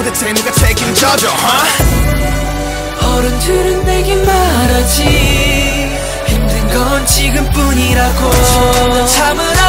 도대체 누가 책임져줘 huh? 어른들은 내게 말하지. 힘든 건 지금뿐이라고. 넌 참을